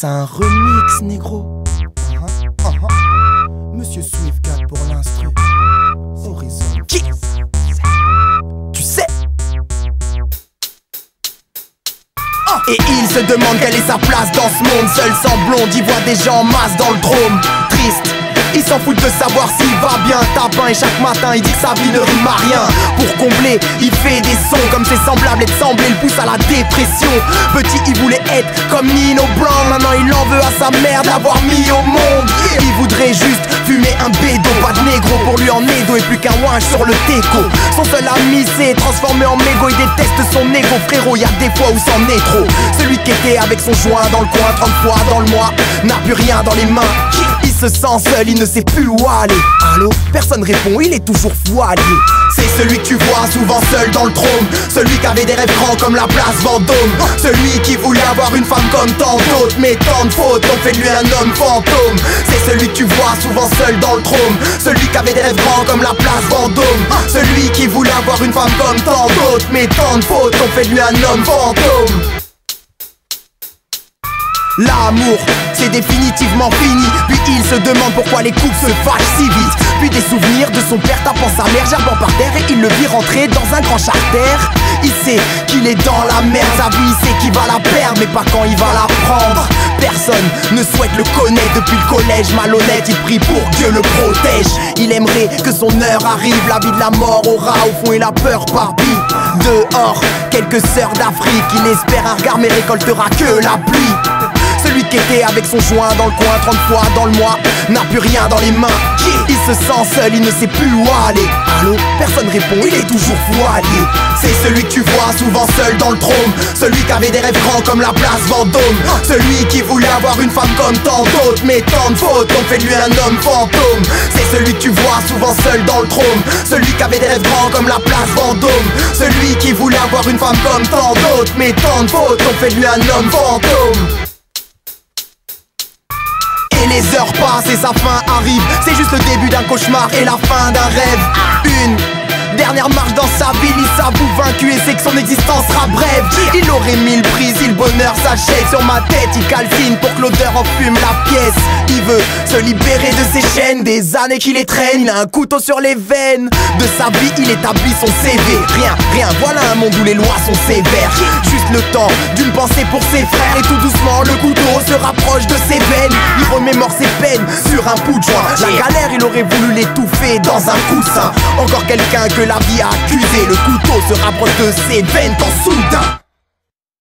c'est un remix, négro. Uh-huh. Monsieur Swift 4 pour l'instru. Horizon. Tu sais Et il se demande quelle est sa place dans ce monde Seul sans blonde, il voit des gens en masse dans le drôme Triste il s'en fout de savoir s'il va bien. Tapin et chaque matin il dit que sa vie ne rime à rien. Pour combler il fait des sons comme ses semblables et de sembler le pousse à la dépression. Petit il voulait être comme Nino Brown. Maintenant il en veut à sa mère d'avoir mis au monde. Il voudrait juste fumer un bédo. Pas de négro pour lui en édo et plus qu'un ouinge sur le teco. Son seul ami s'est transformé en mégo Il déteste son ego. Frérot y a des fois où c'en est trop. Celui qui était avec son joint dans le coin 30 fois dans le mois N'a plus rien dans les mains se sent seul, il ne sait plus où aller. Allô Personne répond, il est toujours voilé. C'est celui que tu vois souvent seul dans le trône. Celui qui avait des rêves grands comme la place Vendôme. Celui qui voulait avoir une femme comme tant d'autres. Mais tant de fautes ont fait de lui un homme fantôme. C'est celui que tu vois souvent seul dans le trône. Celui qui avait des rêves grands comme la place Vendôme. Celui qui voulait avoir une femme comme tant d'autres. Mais tant de fautes ont fait de lui un homme fantôme L'amour, c'est définitivement fini. Puis il se demande pourquoi les couples se fâchent si vite. Puis des souvenirs de son père tapant sa mère, gerbant par terre et il le vit rentrer dans un grand charter. Il sait qu'il est dans la merde, sa vie, il sait qu'il va la perdre, mais pas quand il va la prendre. Personne ne souhaite le connaître depuis le collège. Malhonnête, il prie pour Dieu le protège. Il aimerait que son heure arrive, la vie de la mort aura au fond et la peur par Dehors, quelques sœurs d'Afrique, il espère un regard mais récoltera que la pluie. Avec son joint dans le coin 30 fois dans le mois N'a plus rien dans les mains. Il se sent seul, il ne sait plus où aller. Allô Personne répond, il est toujours voilé. C'est celui que tu vois souvent seul dans le trône. Celui qui avait des rêves grands comme la place Vendôme. Celui qui voulait avoir une femme comme tant d'autres. Mais tant de fautes ont fait de lui un homme fantôme. C'est celui que tu vois souvent seul dans le trône. Celui qui avait des rêves grands comme la place Vendôme. Celui qui voulait avoir une femme comme tant d'autres. Mais tant de fautes ont fait de lui un homme fantôme les heures passent et sa fin arrive. C'est juste le début d'un cauchemar et la fin d'un rêve. Une Dernière marche dans sa ville, il s'avoue vaincu et sait que son existence sera brève. Il aurait mille prises, si le bonheur s'achète Sur ma tête, il calcine pour que l'odeur enfume la pièce. Il veut se libérer de ses chaînes, des années qu'il les traîne Il a un couteau sur les veines. De sa vie, il établit son CV Rien, rien, voilà un monde où les lois sont sévères. Juste le temps d'une pensée pour ses frères Et tout doucement, le couteau se rapproche de Il remémore ses peines sur un bout de joint. La galère, il aurait voulu l'étouffer dans un coussin. Encore quelqu'un que la vie a accusé. Le couteau se rapproche de ses veines quand soudain